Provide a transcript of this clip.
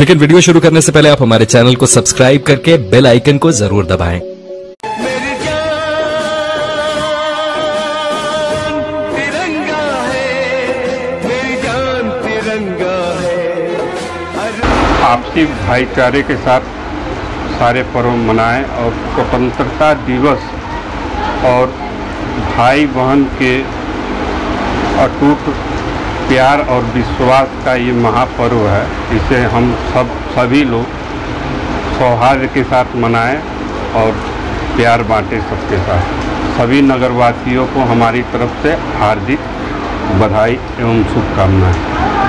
लेकिन वीडियो शुरू करने से पहले आप हमारे चैनल को सब्सक्राइब करके बेल आइकन को ज़रूर दबाएँ। मेरी जान तिरंगा है मेरी जान तिरंगा है। अरे आपसी भाईचारे के साथ सारे पर्व मनाएँ और स्वतंत्रता दिवस और भाई बहन के अटूट प्यार और विश्वास का ये महापर्व है। इसे हम सब, सभी लोग सौहार्द के साथ मनाएँ और प्यार बांटें सबके साथ। सभी नगरवासियों को हमारी तरफ़ से हार्दिक बधाई एवं शुभकामनाएँ।